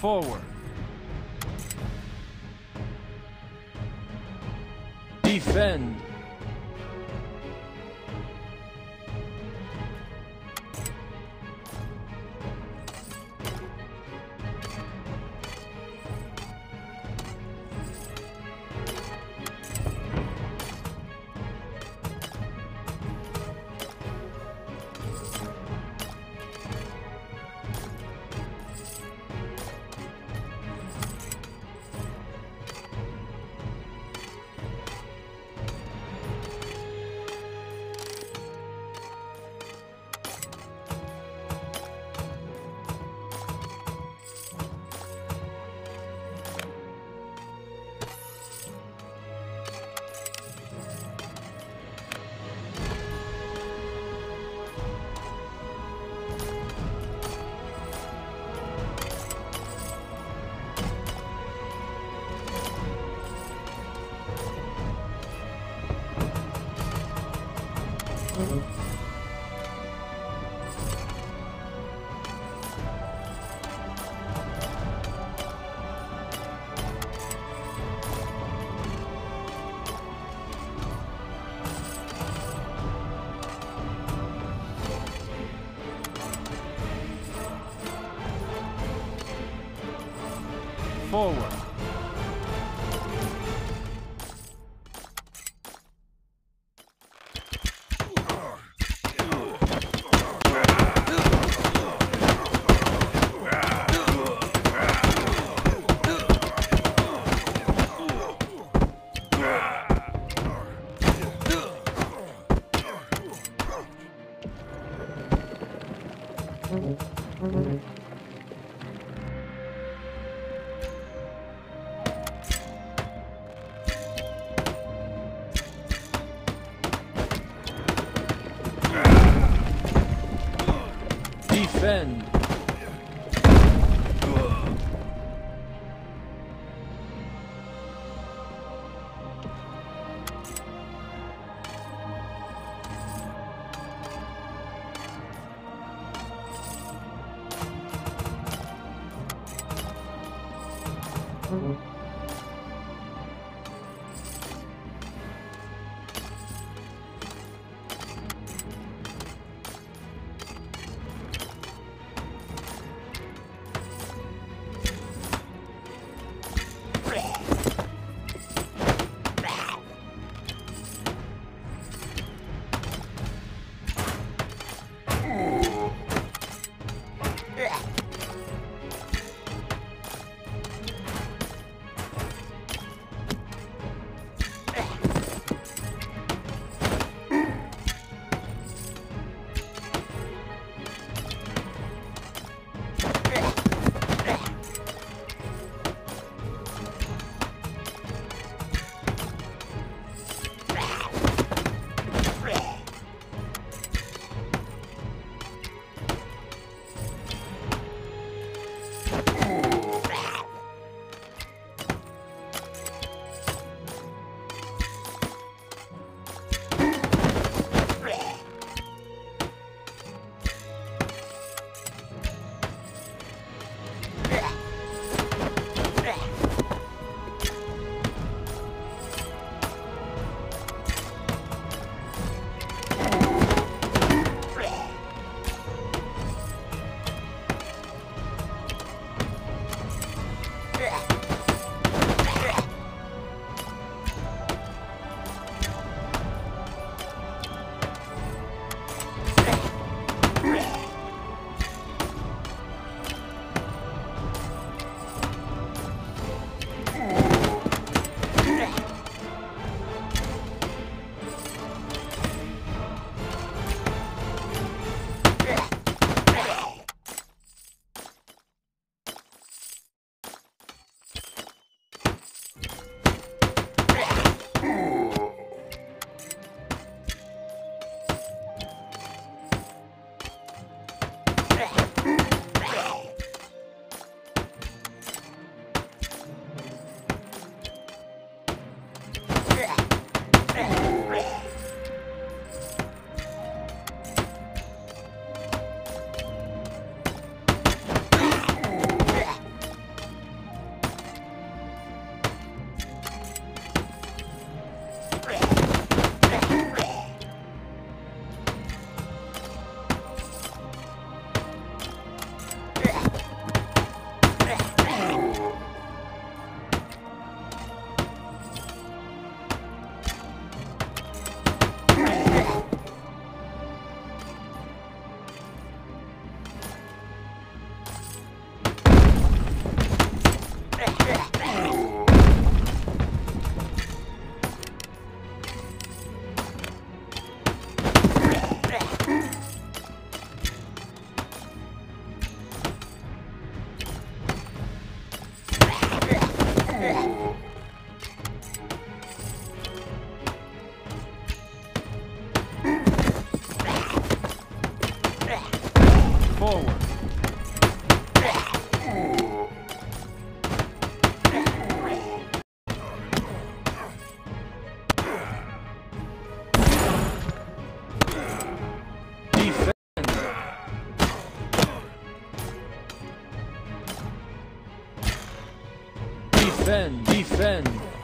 Forward. Defend. Forward. end. Mm-hmm. えっ? Defend. Defend.